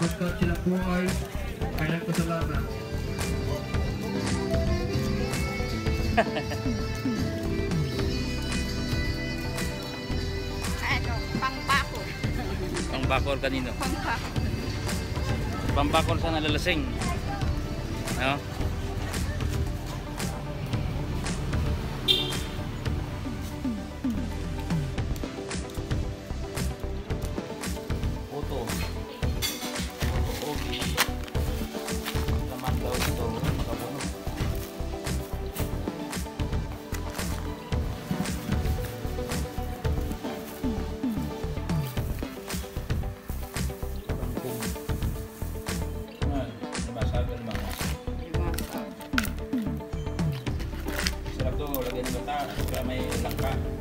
po ay ay nagpasalamat. Ano, pangpako. Pambakor kanino? Pangpako. Pambakor sa nalalasing. No? 我们上班。